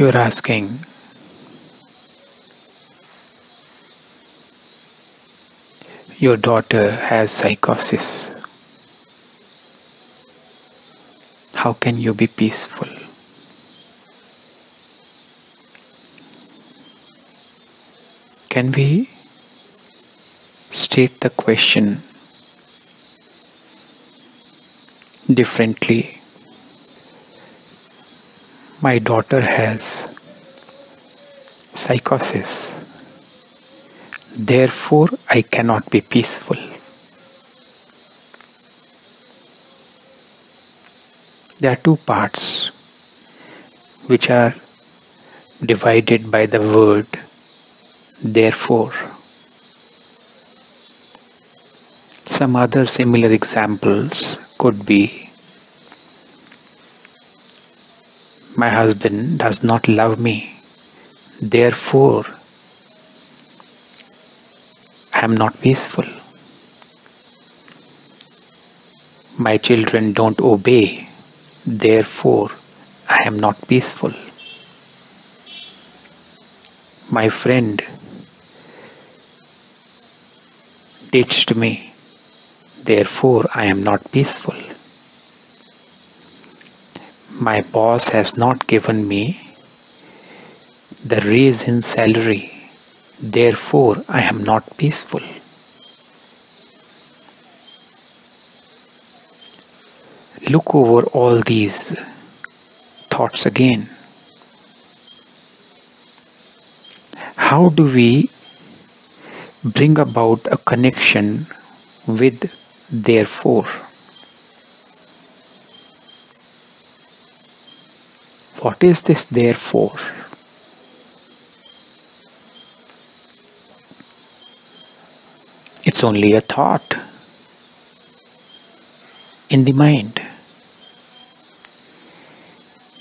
You are asking, your daughter has psychosis. How can you be peaceful? Can we state the question differently? My daughter has psychosis. Therefore, I cannot be peaceful. There are two parts which are divided by the word therefore. Some other similar examples could be My husband does not love me, therefore I am not peaceful. My children don't obey, therefore I am not peaceful. My friend ditched me, therefore I am not peaceful. My boss has not given me the raise in salary Therefore, I am not peaceful. Look over all these thoughts again. How do we bring about a connection with therefore? What is this therefore? It's only a thought in the mind.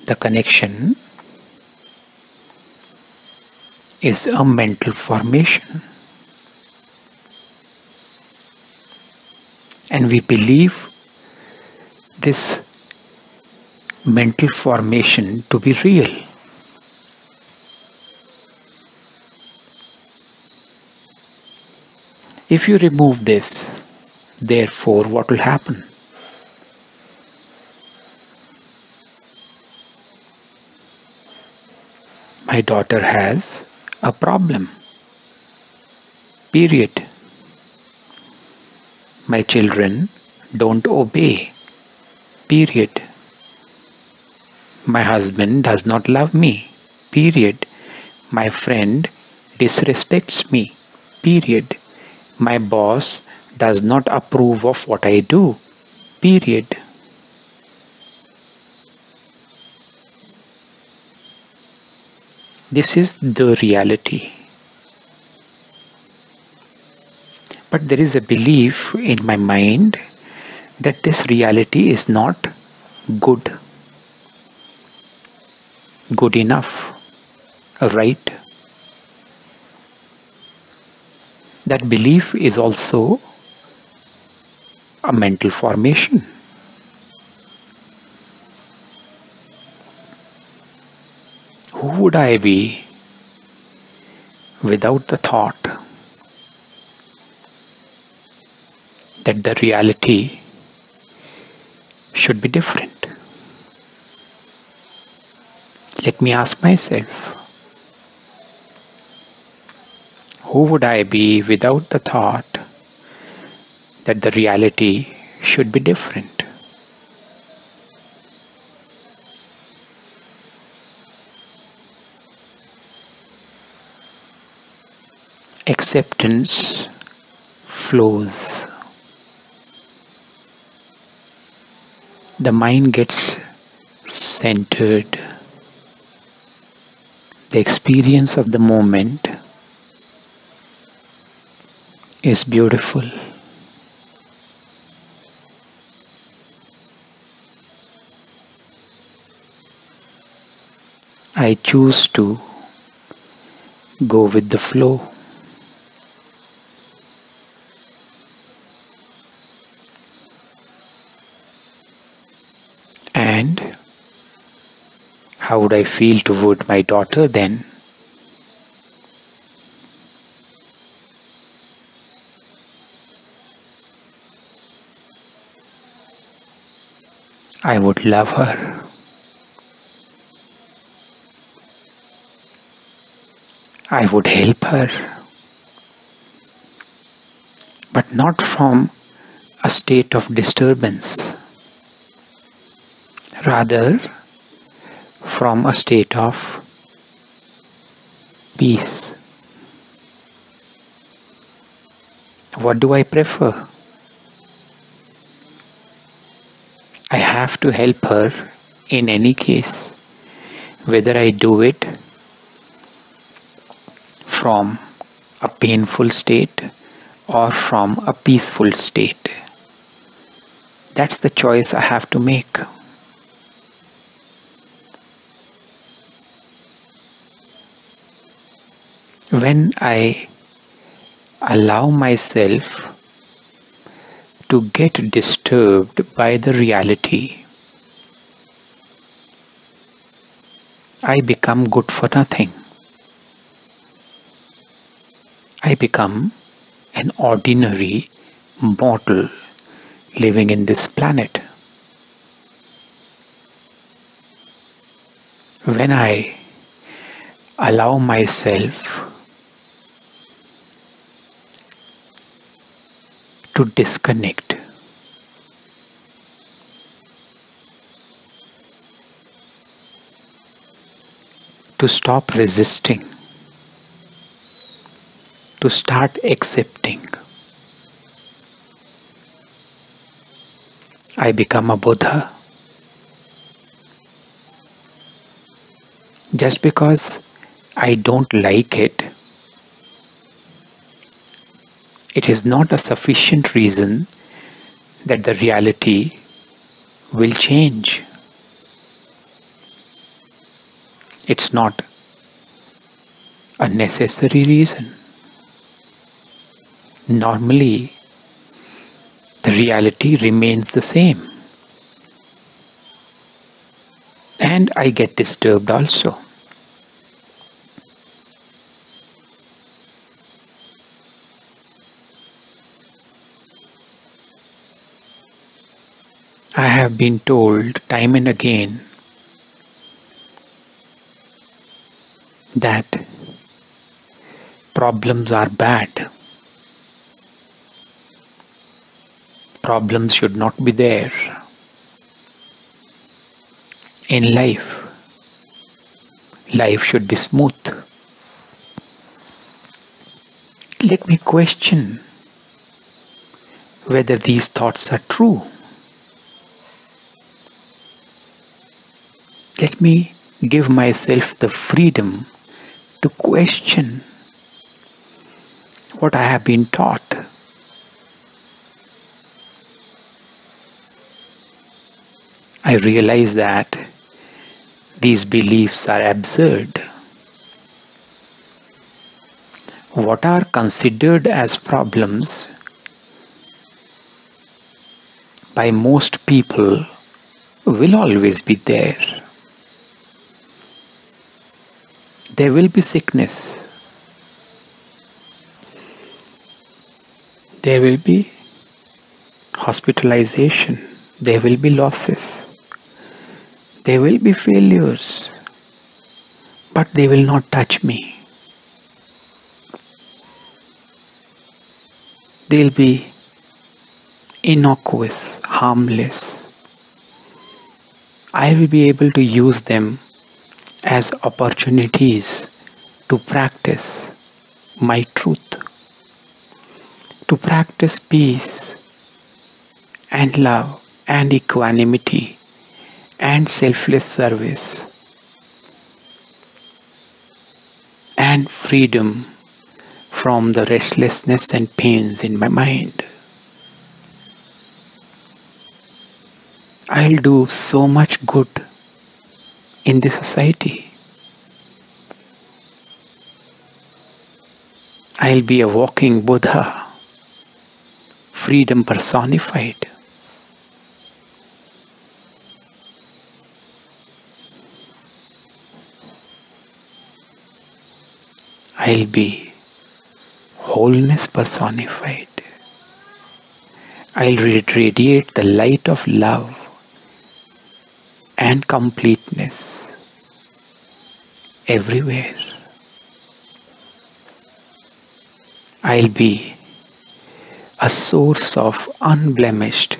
The connection is a mental formation. And we believe this mental formation to be real. If you remove this, therefore, what will happen? My daughter has a problem. Period. My children don't obey. Period. My husband does not love me. Period. My friend disrespects me. Period. My boss does not approve of what I do. Period. This is the reality. But there is a belief in my mind that this reality is not good, good enough, right? that belief is also a mental formation. Who would I be without the thought that the reality should be different? Let me ask myself who would I be without the thought that the reality should be different? Acceptance flows. The mind gets centered. The experience of the moment is beautiful. I choose to go with the flow. And How would I feel toward my daughter then? I would love her. I would help her, but not from a state of disturbance, rather, from a state of peace. What do I prefer? I have to help her in any case, whether I do it from a painful state or from a peaceful state. That's the choice I have to make. When I allow myself to get disturbed by the reality. I become good for nothing. I become an ordinary mortal living in this planet. When I allow myself to disconnect. To stop resisting. To start accepting. I become a Buddha. Just because I don't like it it is not a sufficient reason that the reality will change. It's not a necessary reason. Normally, the reality remains the same. And I get disturbed also. I have been told time and again that problems are bad. Problems should not be there in life. Life should be smooth. Let me question whether these thoughts are true. Let me give myself the freedom to question what I have been taught. I realize that these beliefs are absurd. What are considered as problems by most people will always be there. There will be sickness. There will be hospitalization. There will be losses. There will be failures. But they will not touch me. They'll be innocuous, harmless. I will be able to use them as opportunities to practice my truth, to practice peace and love and equanimity and selfless service and freedom from the restlessness and pains in my mind. I'll do so much good in this society. I'll be a walking Buddha, freedom personified. I'll be wholeness personified. I'll radiate the light of love and complete everywhere. I'll be a source of unblemished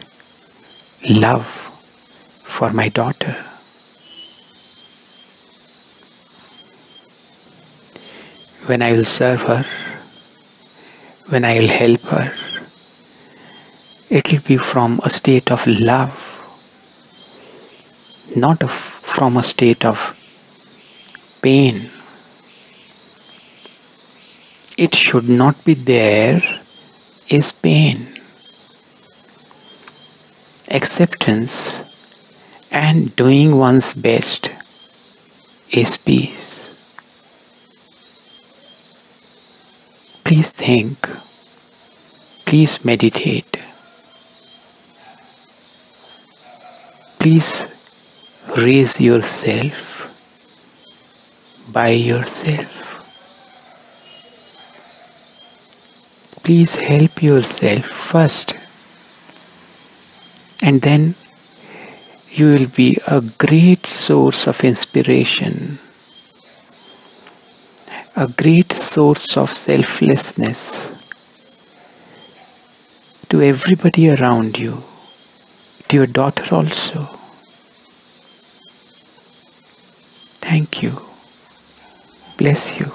love for my daughter. When I will serve her, when I will help her, it will be from a state of love, not from a state of pain. It should not be there is pain. Acceptance and doing one's best is peace. Please think, please meditate, please raise yourself by yourself. Please help yourself first, and then you will be a great source of inspiration, a great source of selflessness to everybody around you, to your daughter also. Thank you. Bless you.